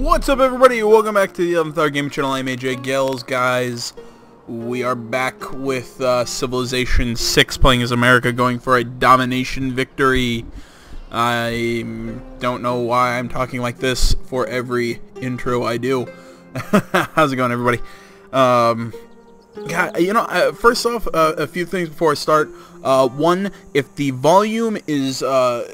What's up everybody? Welcome back to the 11th Hour Gaming Channel. I'm AJ Gales, guys. We are back with uh, Civilization 6 playing as America going for a domination victory. I don't know why I'm talking like this for every intro I do. How's it going everybody? Um, God, you know, uh, first off, uh, a few things before I start. Uh, one, if the volume is uh,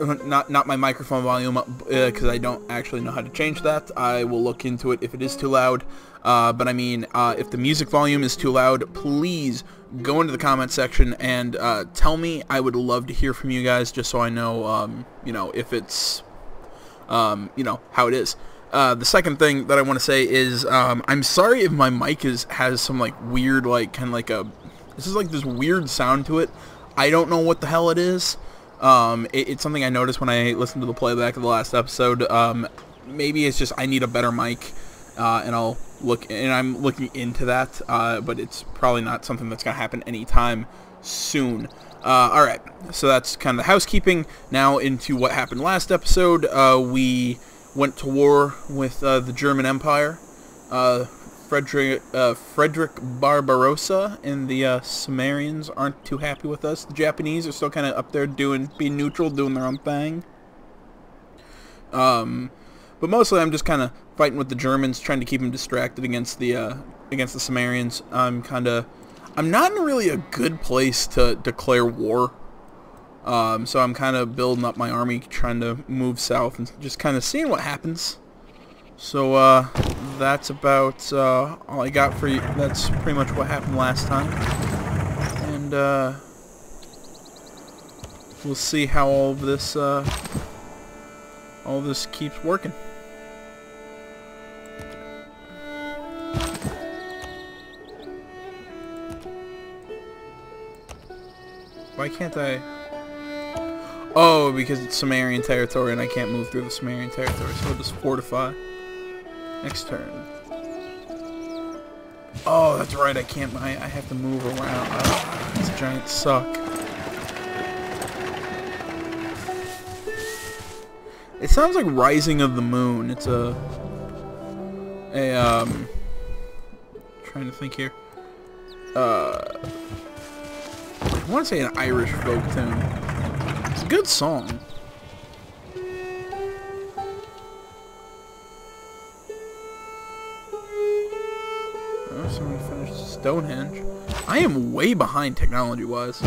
not not my microphone volume because uh, I don't actually know how to change that. I will look into it if it is too loud. Uh, but I mean, uh, if the music volume is too loud, please go into the comment section and uh, tell me. I would love to hear from you guys, just so I know, um, you know, if it's, um, you know, how it is. Uh, the second thing that I want to say is um, I'm sorry if my mic is has some like weird like kind of like a this is like this weird sound to it. I don't know what the hell it is. Um, it, it's something I noticed when I listened to the playback of the last episode. Um, maybe it's just I need a better mic, uh, and I'll look, and I'm looking into that, uh, but it's probably not something that's going to happen anytime soon. Uh, alright, so that's kind of the housekeeping. Now into what happened last episode. Uh, we went to war with uh, the German Empire. Frederick, uh, Frederick Barbarossa and the uh, Sumerians aren't too happy with us. The Japanese are still kind of up there doing, being neutral, doing their own thing. Um, but mostly I'm just kind of fighting with the Germans, trying to keep them distracted against the uh, against the Sumerians. I'm kind of, I'm not in really a good place to declare war. Um, so I'm kind of building up my army, trying to move south and just kind of seeing what happens. So, uh, that's about, uh, all I got for you. That's pretty much what happened last time. And, uh, we'll see how all of this, uh, all this keeps working. Why can't I... Oh, because it's Sumerian territory and I can't move through the Sumerian territory, so I'll just fortify. Next turn. Oh, that's right. I can't. I, I have to move around. Oh, it's a giant suck. It sounds like Rising of the Moon. It's a a um. Trying to think here. Uh, I want to say an Irish folk tune. It's a good song. Stonehenge. I am way behind technology-wise.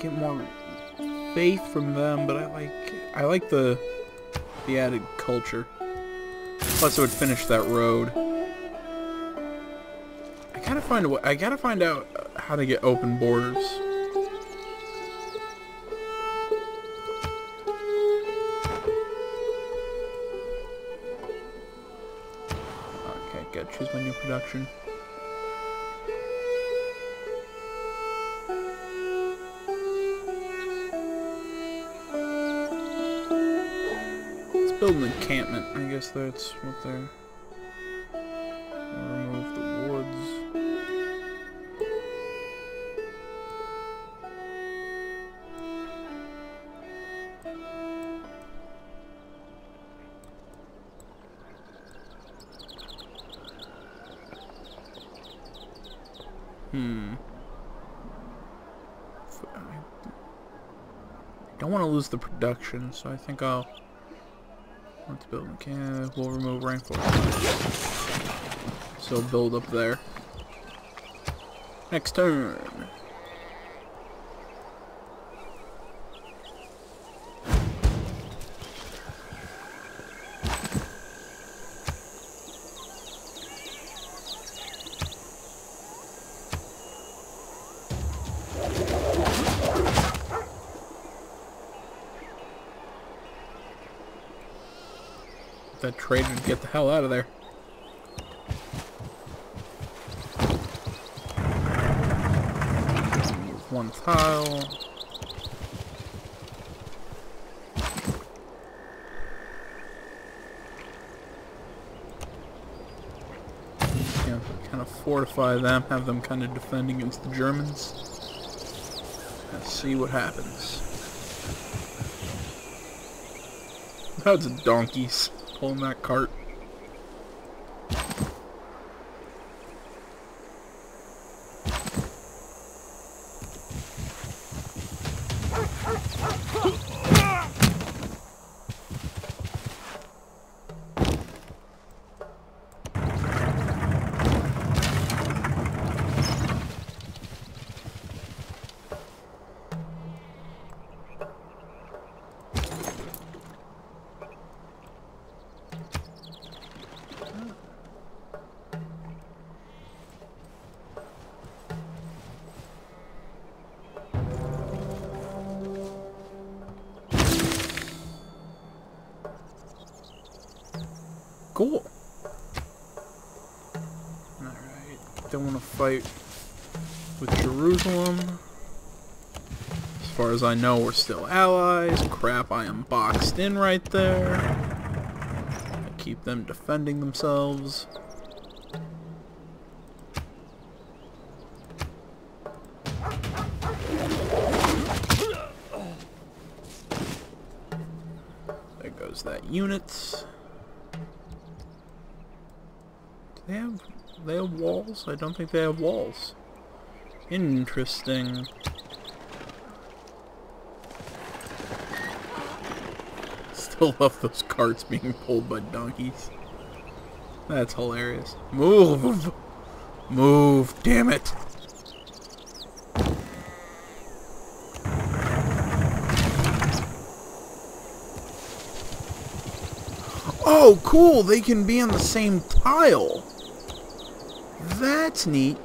Get more faith from them, but I like I like the the added culture. Plus, it would finish that road. I gotta find I gotta find out how to get open borders. Okay, good. Choose my new production. Encampment. I guess that's what they're... remove the woods. Hmm. I don't want to lose the production, so I think I'll... Let's build can. We'll remove rainforest. So build up there. Next turn. That to get the hell out of there. One tile. Kind of fortify them, have them kind of defend against the Germans. Let's see what happens. Crowds of donkeys pulling that cart. Far as I know, we're still allies. Crap, I am boxed in right there. I keep them defending themselves. There goes that unit. Do They have they have walls? I don't think they have walls. Interesting. Still love those carts being pulled by donkeys. That's hilarious. Move! Move, damn it! Oh, cool! They can be on the same tile! That's neat.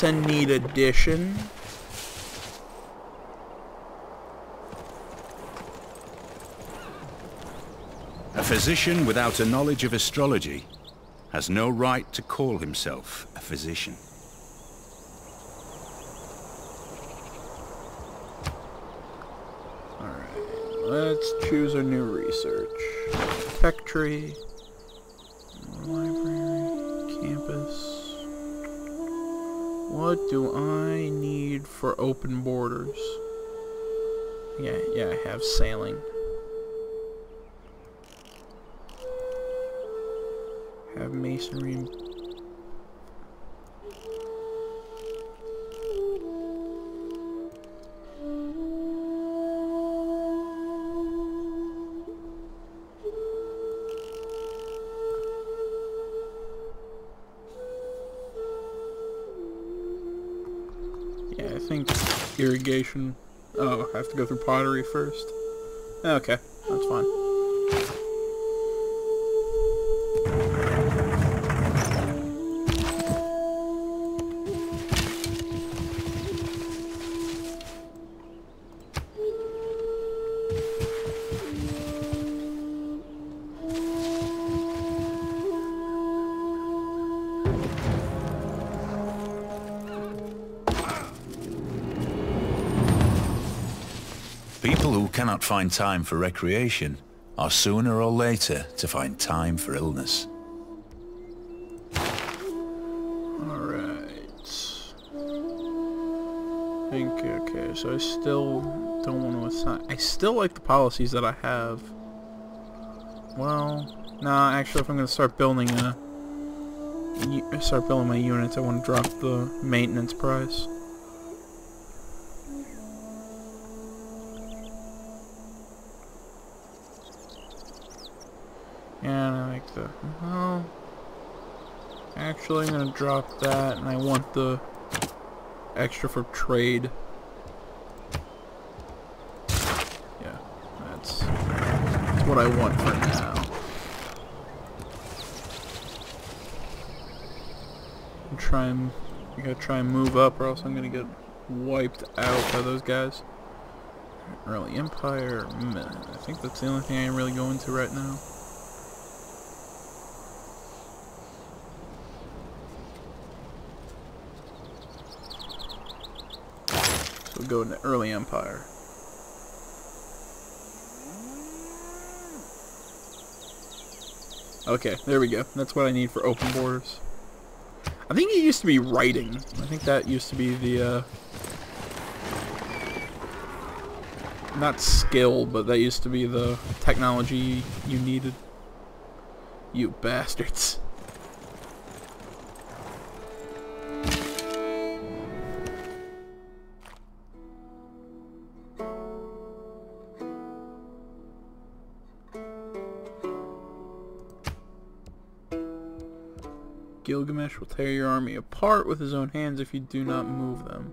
That's a neat addition. A physician without a knowledge of astrology has no right to call himself a physician. Alright, let's choose a new research. Tech tree, What do I need for open borders? Yeah, yeah, I have sailing. Have masonry. Think irrigation. Oh, I have to go through pottery first. Okay, that's fine. Find time for recreation are sooner or later to find time for illness. Think, okay, so I still don't want to assign. I still like the policies that I have. Well, nah, actually, if I'm going to start building a. Start building my units, I want to drop the maintenance price. And I like the. Well. Actually, I'm gonna drop that, and I want the extra for trade. Yeah, that's, that's what I want for now. try and gotta try and move up, or else I'm gonna get wiped out by those guys. Early Empire. I think that's the only thing I'm really going to right now. So go into Early Empire. Okay, there we go. That's what I need for open borders. I think it used to be writing. I think that used to be the, uh... Not skill, but that used to be the technology you needed. You bastards. Gilgamesh will tear your army apart with his own hands if you do not move them.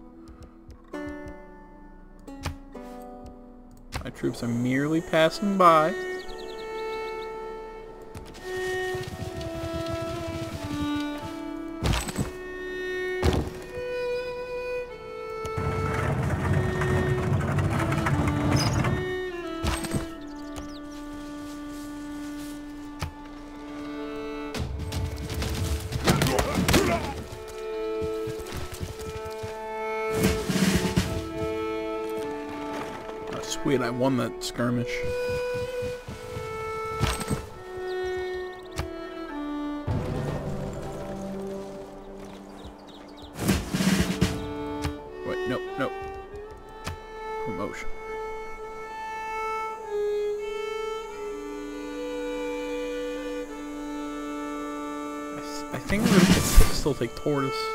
My troops are merely passing by. Sweet, I won that skirmish. Wait, nope, nope. Promotion. I, I think I'm gonna still take Tortoise.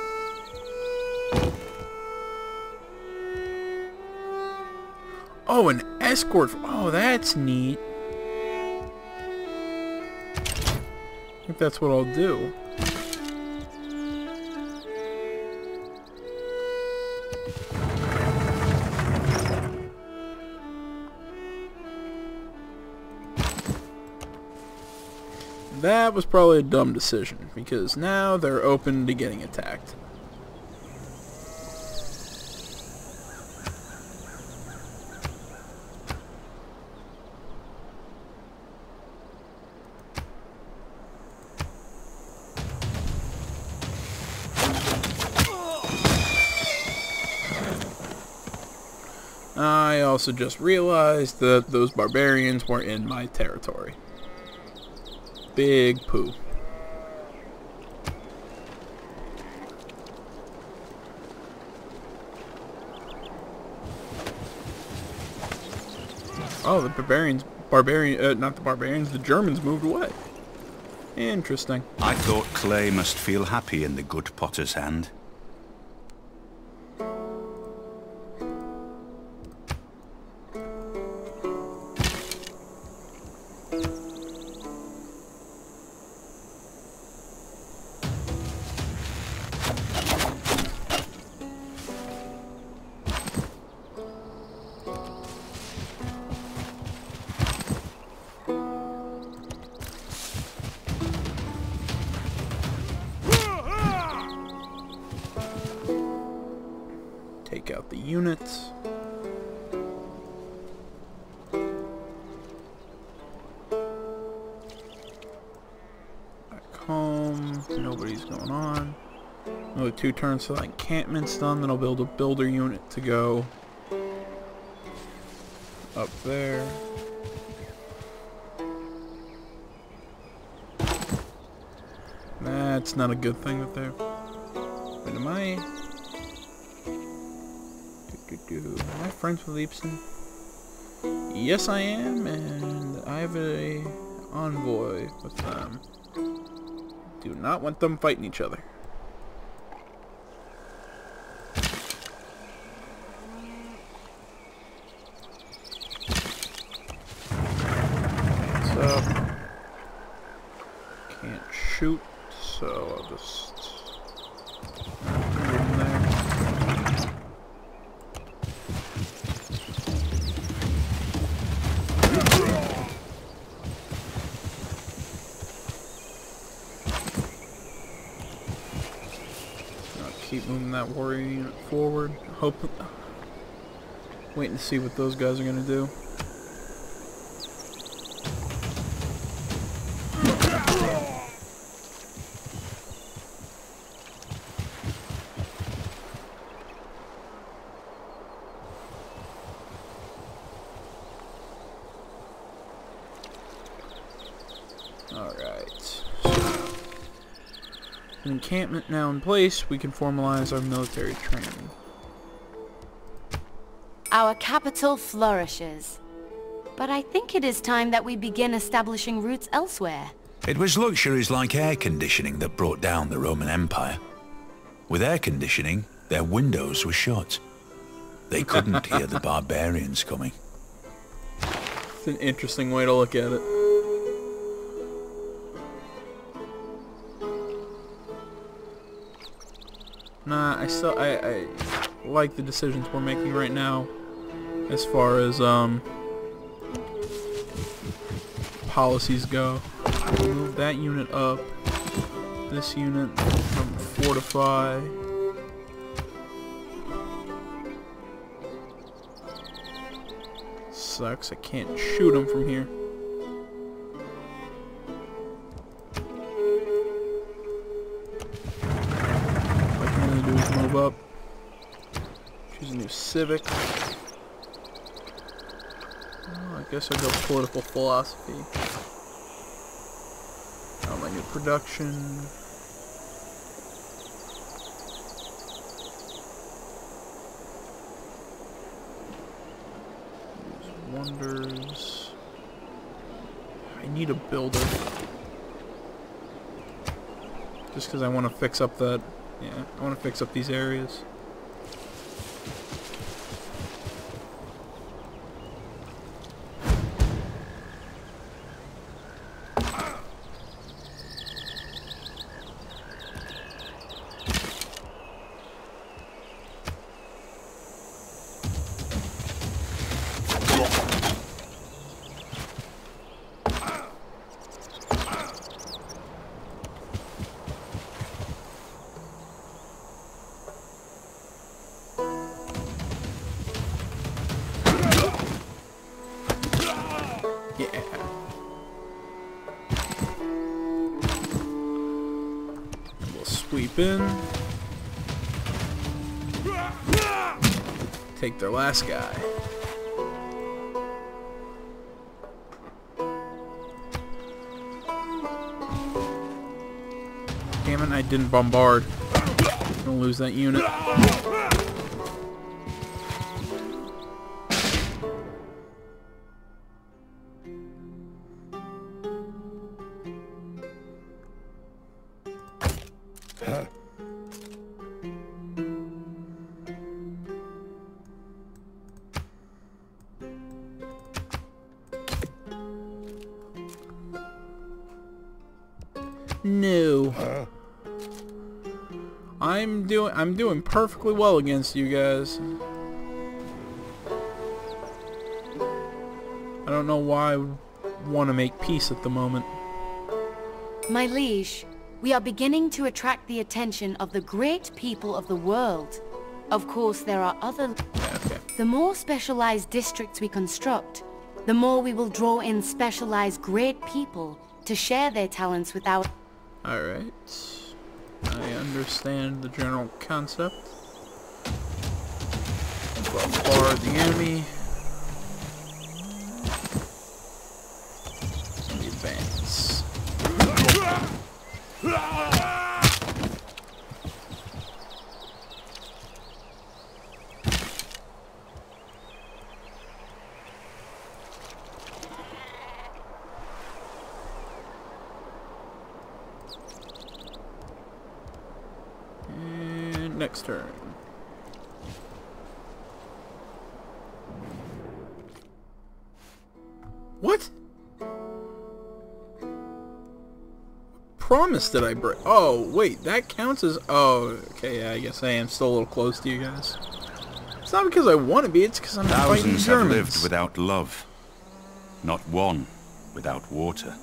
Oh, that's neat. I think that's what I'll do. That was probably a dumb decision, because now they're open to getting attacked. I also just realized that those barbarians were in my territory. Big poo. Oh, the barbarians, barbarian, uh, not the barbarians, the Germans moved away. Interesting. I thought clay must feel happy in the good potter's hand. Two turns till encampment's done. Then I'll build a builder unit to go up there. That's not a good thing that they're... Wait, am I... Do, do, do. Am I friends with Leapson? Yes, I am, and I have a envoy with them. Do not want them fighting each other. So can't shoot, so I'll just move him there. moving that warrior unit forward. Hope. Waiting to see what those guys are gonna do. Alright. encampment now in place, we can formalize our military training. Our capital flourishes. But I think it is time that we begin establishing roots elsewhere. It was luxuries like air conditioning that brought down the Roman Empire. With air conditioning, their windows were shut. They couldn't hear the barbarians coming. It's an interesting way to look at it. Nah, I still I, I like the decisions we're making right now as far as um policies go. Move that unit up. This unit from fortify. Sucks, I can't shoot him from here. What I can only do is move up. Choose a new civic. I guess I'll go political philosophy. Oh, my new production. Wonders. I need a builder. Just because I want to fix up that... Yeah, I want to fix up these areas. Their last guy. Damn it, I didn't bombard. Gonna lose that unit. Perfectly well against you guys. I don't know why I want to make peace at the moment. My liege, we are beginning to attract the attention of the great people of the world. Of course, there are other... Okay. The more specialized districts we construct, the more we will draw in specialized great people to share their talents with our... Alright. I understand the general concept. Bombard the enemy. We advance. Promise did I break? Oh, wait, that counts as... Oh, okay, yeah, I guess I am still a little close to you guys. It's not because I want to be, it's because I'm fighting Thousands have Germans. lived without love. Not one without water.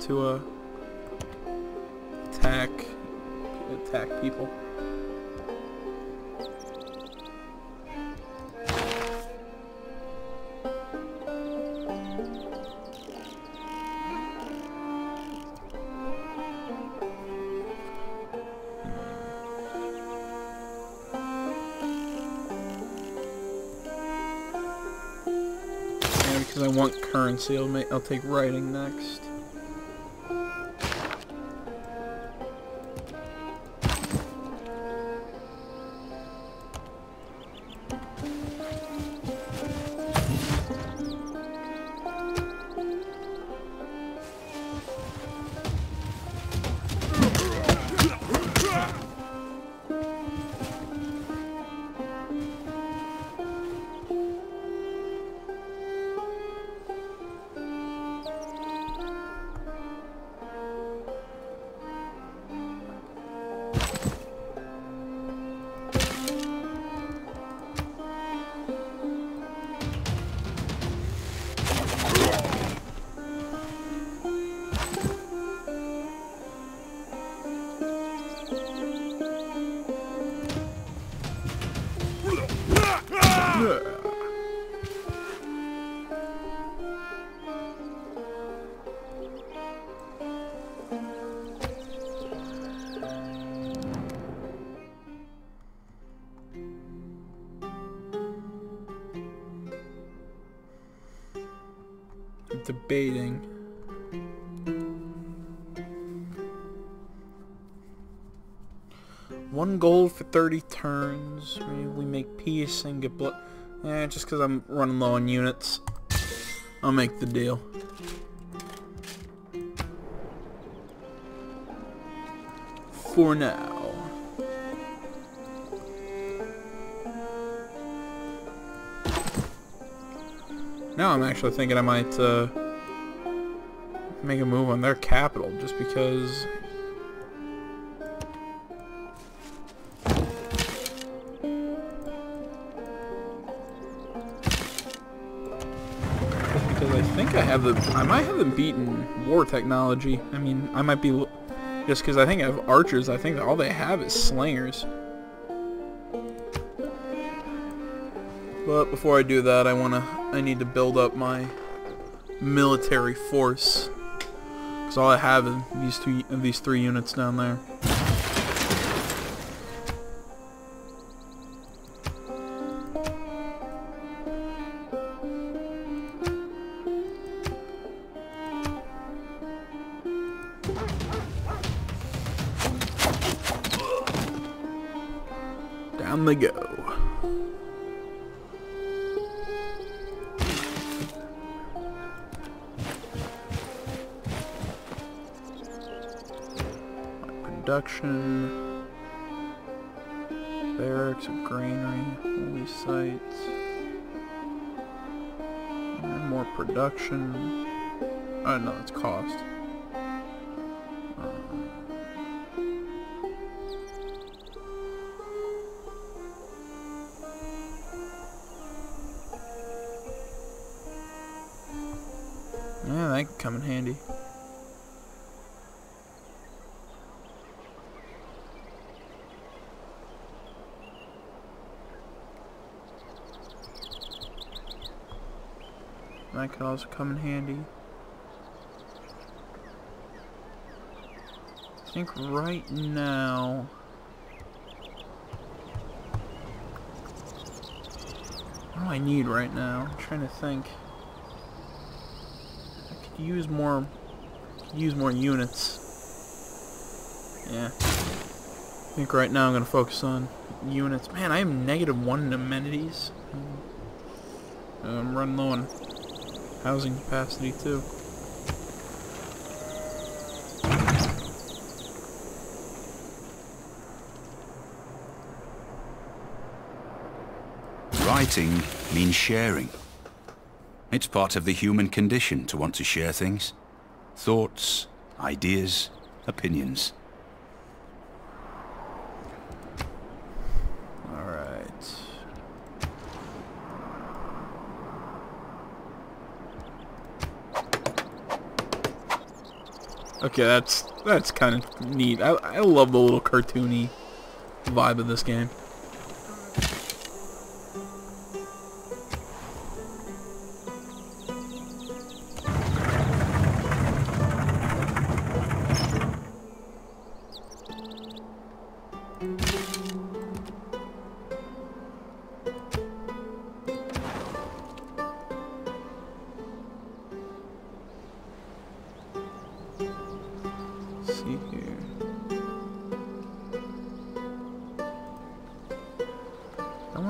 To uh, attack, attack people. Because I want currency, I'll make I'll take writing next. Debating. One gold for 30 turns. Maybe we make peace and get blood. Eh, just because I'm running low on units. I'll make the deal. For now. Now I'm actually thinking I might uh, make a move on their capital just because Just because I think I have the I might have them beaten war technology. I mean, I might be just because I think I have archers. I think all they have is slingers. But before I do that, I wanna I need to build up my military force. Cause all I have is these two these three units down there. That could come in handy. That could also come in handy. I think right now... What do I need right now? I'm trying to think. Use more... Use more units. Yeah. I think right now I'm to focus on units. Man, I am negative one in amenities. Um, I'm running low on housing capacity too. Writing means sharing. It's part of the human condition to want to share things. Thoughts, ideas, opinions. Alright. Okay, that's that's kind of neat. I, I love the little cartoony vibe of this game.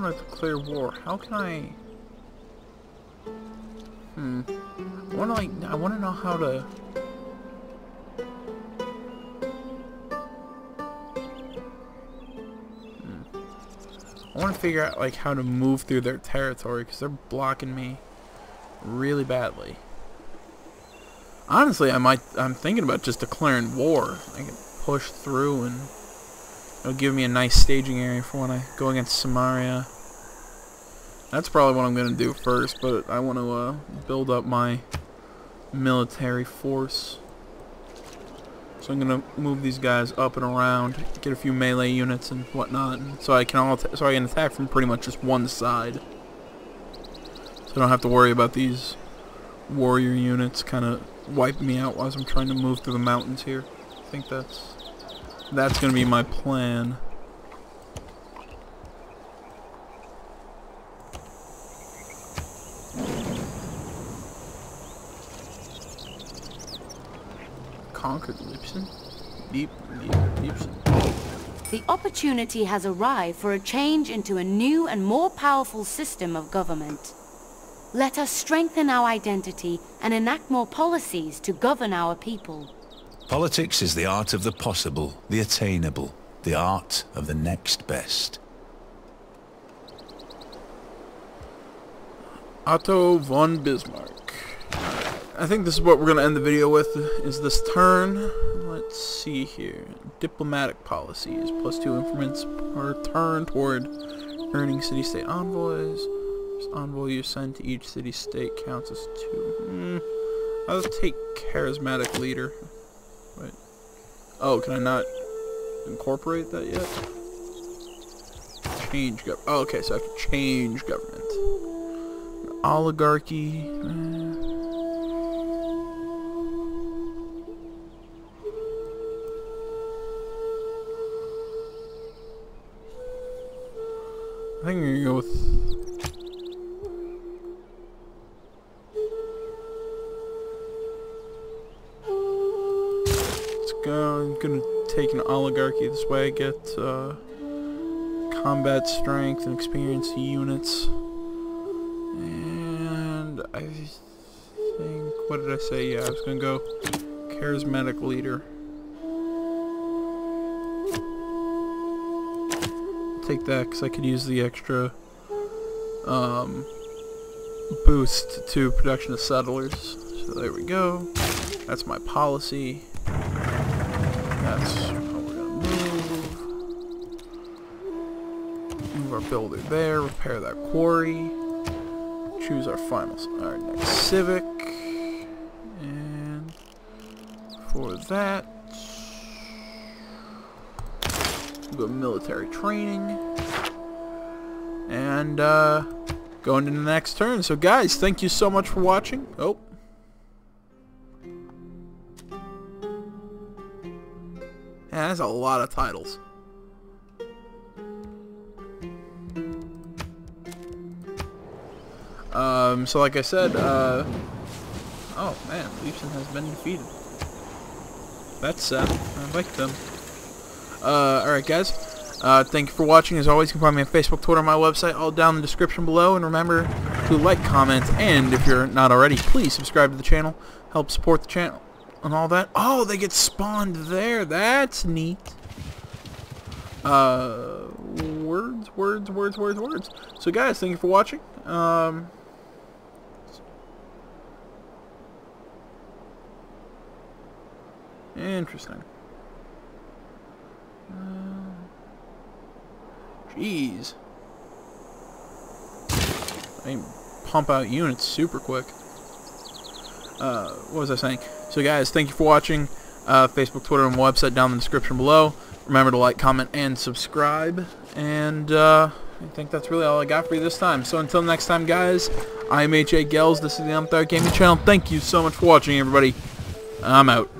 Want to declare war. How can I? Hmm. I want to like. I want to know how to. Hmm. I want to figure out like how to move through their territory because they're blocking me really badly. Honestly, I might. I'm thinking about just declaring war. I can push through, and it'll give me a nice staging area for when I go against Sumeria. That's probably what I'm gonna do first, but I want to uh, build up my military force. So I'm gonna move these guys up and around, get a few melee units and whatnot, so I can all so I can attack from pretty much just one side. So I don't have to worry about these warrior units kind of wiping me out while I'm trying to move through the mountains here. I think that's that's gonna be my plan. Conquered Lipson? Deep, deep, Lipson. The opportunity has arrived for a change into a new and more powerful system of government. Let us strengthen our identity and enact more policies to govern our people. Politics is the art of the possible, the attainable, the art of the next best. Otto von Bismarck. I think this is what we're going to end the video with, is this turn. Let's see here. Diplomatic policies, plus two increments per turn toward earning city-state envoys. This envoy you send to each city-state counts as two. Mm, I'll take charismatic leader. Oh, can I not incorporate that yet? Change gov- oh, okay, so I have to change government. Oligarchy. eh. I think I'm gonna go with Go. I'm gonna take an oligarchy. This way I get uh, combat strength and experience units. And I think, what did I say? Yeah, I was gonna go charismatic leader. Take that because I could use the extra um, boost to production of settlers. So there we go. That's my policy. That's how we're gonna move. Move our builder there. Repair that quarry. Choose our final, our next civic, and for that, go military training, and uh, go into the next turn. So guys, thank you so much for watching. Oh. Yeah, that's a lot of titles. Um, so like I said, uh, oh man, Leifson has been defeated. That's sad. I like them. Uh, alright guys, uh, thank you for watching. As always, you can find me on Facebook, Twitter, my website, all down in the description below. And remember to like, comment, and if you're not already, please subscribe to the channel. Help support the channel and all that. Oh, they get spawned there. That's neat. Uh, words, words, words, words, words. So guys, thank you for watching. Um, interesting. Uh, Jeez. I pump out units super quick. Uh, what was I saying? So guys, thank you for watching. uh, Facebook, Twitter, and website down in the description below. Remember to like, comment, and subscribe. And uh, I think that's really all I got for you this time. So until next time, guys, I'm H.A. Gels. This is the 11th Hour Gaming Channel. Thank you so much for watching, everybody. I'm out.